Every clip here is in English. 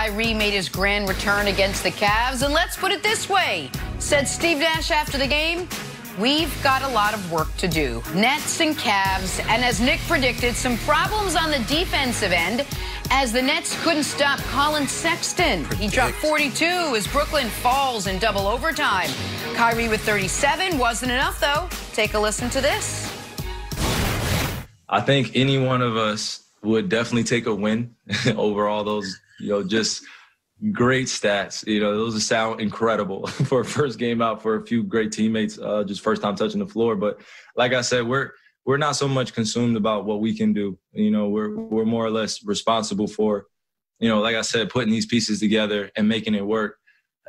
Kyrie made his grand return against the Cavs, and let's put it this way, said Steve Nash after the game, we've got a lot of work to do. Nets and Cavs, and as Nick predicted, some problems on the defensive end as the Nets couldn't stop Collin Sexton. He dropped 42 as Brooklyn falls in double overtime. Kyrie with 37 wasn't enough, though. Take a listen to this. I think any one of us would definitely take a win over all those, you know, just great stats. You know, those sound incredible for a first game out for a few great teammates, uh, just first time touching the floor. But like I said, we're we're not so much consumed about what we can do. You know, we're we're more or less responsible for, you know, like I said, putting these pieces together and making it work.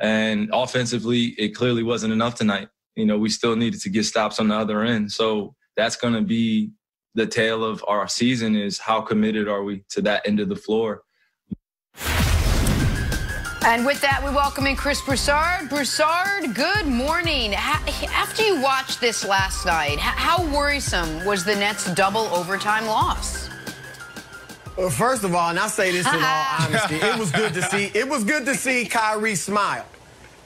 And offensively, it clearly wasn't enough tonight. You know, we still needed to get stops on the other end. So that's going to be the tale of our season is how committed are we to that end of the floor. And with that, we welcome in Chris Broussard. Broussard, good morning. After you watched this last night, how worrisome was the Nets' double overtime loss? Well, first of all, and I say this in all honesty, it was good to see. It was good to see Kyrie smile.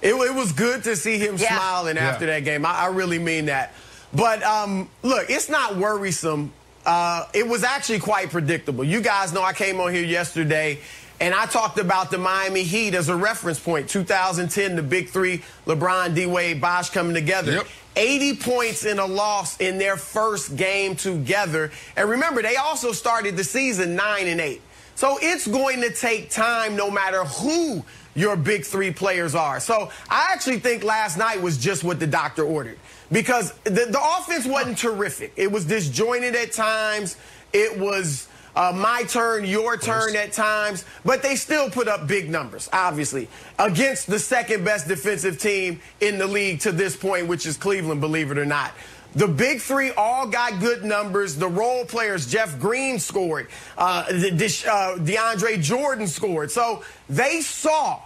It, it was good to see him yeah. smiling after yeah. that game. I, I, really mean that. But um, look, it's not worrisome. Uh, it was actually quite predictable. You guys know I came on here yesterday and I talked about the Miami Heat as a reference point. 2010, the big three, LeBron, D Wade, Bosh coming together. Yep. 80 points in a loss in their first game together. And remember, they also started the season 9 and 8. So it's going to take time no matter who your big three players are. So I actually think last night was just what the doctor ordered because the, the offense wasn't terrific. It was disjointed at times. It was uh, my turn, your turn at times, but they still put up big numbers, obviously, against the second best defensive team in the league to this point, which is Cleveland, believe it or not. The big three all got good numbers. The role players, Jeff Green scored. Uh, De- uh, DeAndre Jordan scored. So they saw,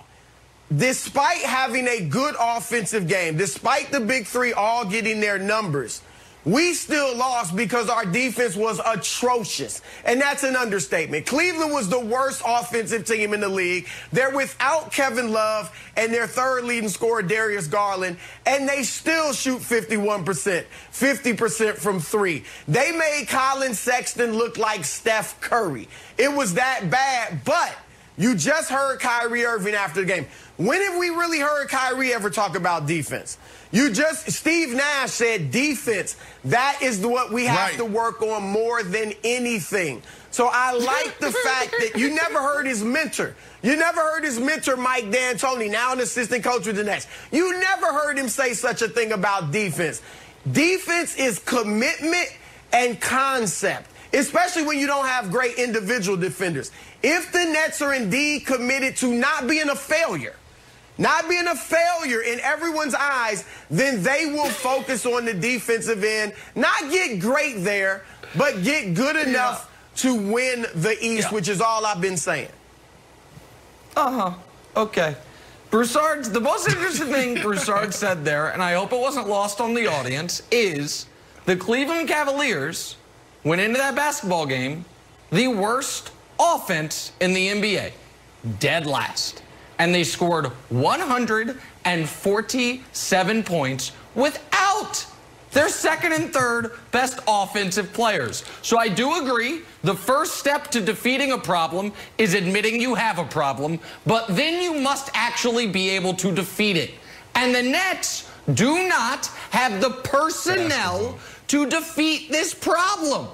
despite having a good offensive game, despite the big three all getting their numbers, we still lost because our defense was atrocious. And that's an understatement. Cleveland was the worst offensive team in the league. They're without Kevin Love and their third leading scorer, Darius Garland, and they still shoot 51%, 50% from three. They made Collin Sexton look like Steph Curry. It was that bad, but you just heard Kyrie Irving after the game. When have we really heard Kyrie ever talk about defense? You just, Steve Nash said defense. That is what we have right. to work on more than anything. So I like the fact that you never heard his mentor. You never heard his mentor, Mike D'Antoni, now an assistant coach with the Nets. You never heard him say such a thing about defense. Defense is commitment and concept, especially when you don't have great individual defenders. If the Nets are indeed committed to not being a failure, not being a failure in everyone's eyes, then they will focus on the defensive end, not get great there, but get good enough yeah. to win the East, yeah. which is all I've been saying. Uh-huh. Okay. Broussard's, the most interesting thing Broussard said there, and I hope it wasn't lost on the audience, is the Cleveland Cavaliers went into that basketball game the worst offense in the NBA. Dead last and they scored 147 points without their second and third best offensive players. So I do agree the first step to defeating a problem is admitting you have a problem, but then you must actually be able to defeat it. And the Nets do not have the personnel to defeat this problem.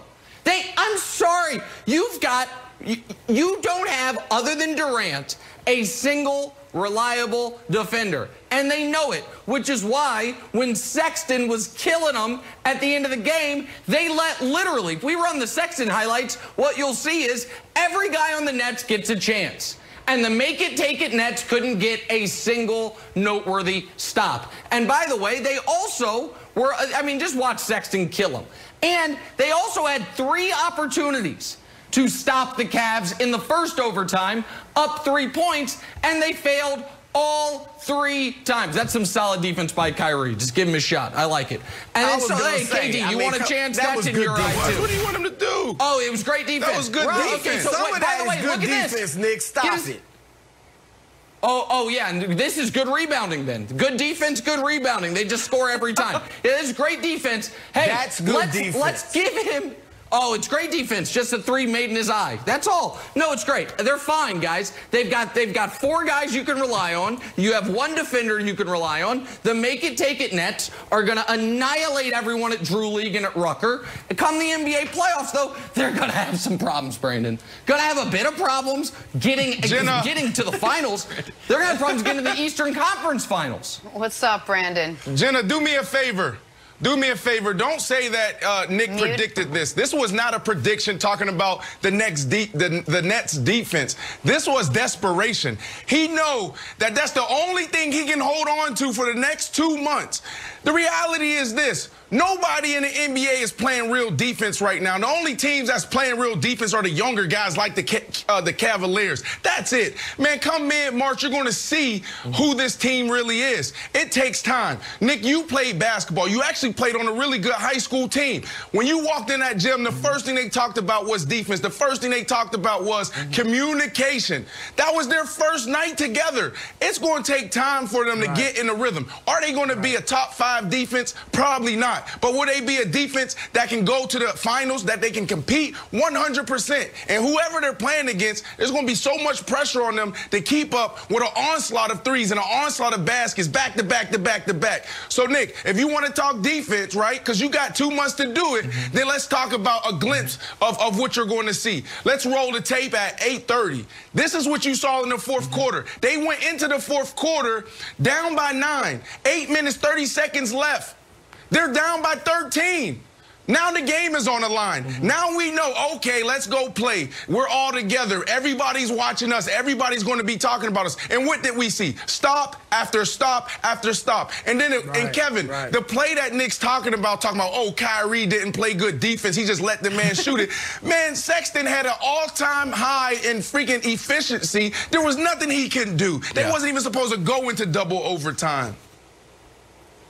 They, I'm sorry, you've got, you, you don't have, other than Durant, a single reliable defender. And they know it, which is why when Sexton was killing them at the end of the game, they let literally, if we run the Sexton highlights, what you'll see is every guy on the Nets gets a chance. And the make it take it Nets couldn't get a single noteworthy stop. And by the way, they also were, I mean, just watch Sexton kill them. And they also had three opportunities to stop the Cavs in the first overtime, up three points, and they failed all three times. That's some solid defense by Kyrie. Just give him a shot. I like it. And then so, hey, say, KD, I you mean, want a chance? That That's in your defense. eye, too. What do you want him to do? Oh, it was great defense. That was good right. defense. Okay, so Some wait, of that is good defense, Nick. Stop it. Oh, oh yeah, and this is good rebounding then. Good defense, good rebounding. They just score every time. it is great defense. Hey, That's good let's, defense. Let's give him Oh, it's great defense. Just a three made in his eye. That's all. No, it's great. They're fine, guys. They've got they've got four guys you can rely on. You have one defender you can rely on. The make it take it Nets are going to annihilate everyone at Drew League and at Rucker. Come the NBA playoffs, though, they're going to have some problems, Brandon. Going to have a bit of problems getting Jenna. getting to the finals. They're going to have problems getting to the Eastern Conference Finals. What's up, Brandon? Jenna, do me a favor. Do me a favor. Don't say that uh, Nick Mute. predicted this. This was not a prediction talking about the next de- the, the Nets defense. This was desperation. He know that that's the only thing he can hold on to for the next two months. The reality is this. Nobody in the NBA is playing real defense right now. The only teams that's playing real defense are the younger guys like the uh, the Cavaliers. That's it. Man, come mid-March, you're going to see who this team really is. It takes time. Nick, you played basketball. You actually played on a really good high school team. When you walked in that gym, the first thing they talked about was defense. The first thing they talked about was communication. That was their first night together. It's going to take time for them to get in the rhythm. Are they going to be a top five defense? Probably not. But will they be a defense that can go to the finals, that they can compete? 100%. And whoever they're playing against, there's going to be so much pressure on them to keep up with an onslaught of threes and an onslaught of baskets back to back to back to back. So, Nick, if you want to talk defense, right, because you got two months to do it, mm-hmm. then let's talk about a glimpse of, of what you're going to see. Let's roll the tape at 8.30. This is what you saw in the 4th mm-hmm. quarter. They went into the fourth quarter down by nine. Eight minutes, 30 seconds left. They're down by 13. Now the game is on the line. Mm-hmm. Now we know, okay, let's go play. We're all together. Everybody's watching us. Everybody's going to be talking about us. And what did we see? Stop after stop after stop. And then, it, and Kevin, right. the play that Nick's talking about, talking about, oh, Kyrie didn't play good defense. He just let the man shoot it. Man, Sexton had an all-time high in freaking efficiency. There was nothing he couldn't do. They Yeah. wasn't even supposed to go into double overtime.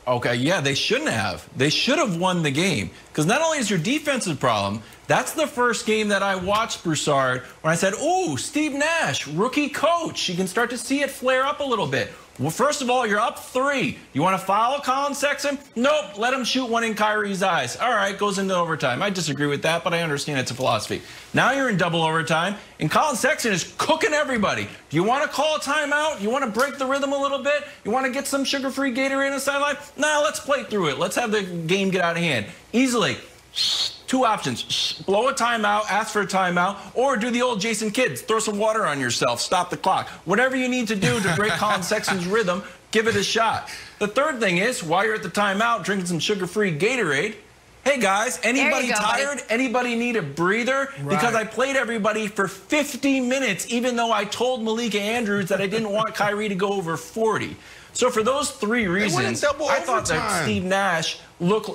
Okay, yeah, they shouldn't have. They should have won the game. Because not only is your defensive problem, that's the first game that I watched Broussard when I said, ooh, Steve Nash, rookie coach. You can start to see it flare up a little bit. Well, first of all, you're up three. You want to follow Collin Sexton? Nope, let him shoot one in Kyrie's eyes. All right, goes into overtime. I disagree with that, but I understand it's a philosophy. Now you're in double overtime, and Collin Sexton is cooking everybody. Do you want to call a timeout? You want to break the rhythm a little bit? You want to get some sugar-free Gatorade on the sideline? Now let's play through it. Let's have the game get out of hand. Easily. Two options. Blow a timeout, ask for a timeout, or do the old Jason Kidd. Throw some water on yourself, stop the clock. Whatever you need to do to break Collin Sexton's rhythm, give it a shot. The third thing is, while you're at the timeout drinking some sugar-free Gatorade, hey guys, anybody go, buddy. tired? Anybody need a breather? Because I played everybody for 50 minutes, even though I told Malika Andrews that I didn't want Kyrie to go over 40. So for those three reasons, I thought that. Steve Nash looked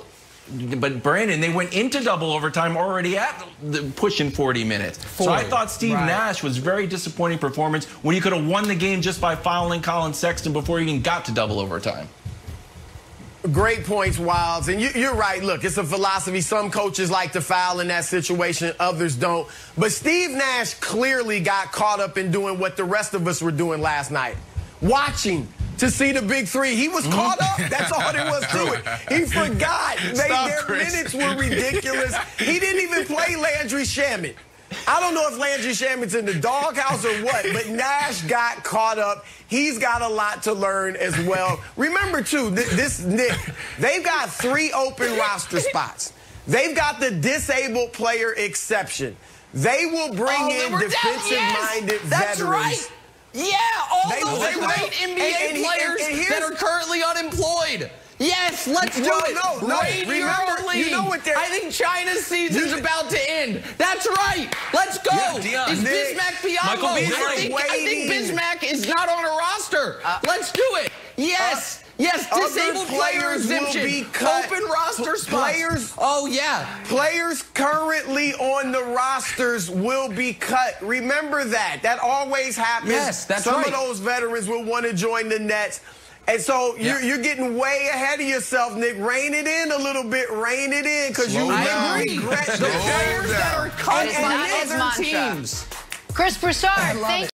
but Brandon, they went into double overtime already at the, pushing 40 minutes. So I thought Steve right. Nash was very disappointing performance when you could have won the game just by fouling Collin Sexton before he even got to double overtime. Great points, Wildes. And you, you're right. Look, it's a philosophy. Some coaches like to foul in that situation, others don't. But Steve Nash clearly got caught up in doing what the rest of us were doing last night watching. To see the big three, he was caught up. That's all there was to it. He forgot. They, Stop, their Chris. minutes were ridiculous. He didn't even play Landry Shamet. I don't know if Landry Shamet's in the doghouse or what, but Nash got caught up. He's got a lot to learn as well. Remember, too, th- this Nick, they've got three open roster spots. They've got the disabled player exception. They will bring Oh, in they were down- defensive-minded yes, That's veterans. right. Yeah, all They- those they will. great NBA And- and players and- and here's- that are currently unemployed. Yes, let's do No, it. no, no. Raid Remember, Euro you know what they're- I think China's season's You- about to end. That's right. Let's go. Yeah, Dion. Is Nick, Bismack Biyombo? I think, I think Bismack is not on a roster. Uh, let's do it. Yes. Uh, Yes, Other disabled player players will be cut. Open roster P- spots. players- Oh yeah. Players currently on the rosters will be cut. Remember that. That always happens. Yes, that's Some right. of those veterans will want to join the Nets. And so you're, you're getting way ahead of yourself, Nick. Rein it in a little bit. Rein it in because you Slow will down. I agree. regret The Slow this. players that are cut It's from other teams. Chris Broussard, thank